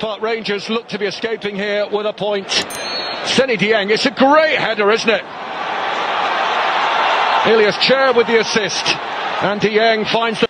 Park Rangers look to be escaping here with a point. Seny Dieng, it's a great header, isn't it? Ilias Chair with the assist. And Dieng finds the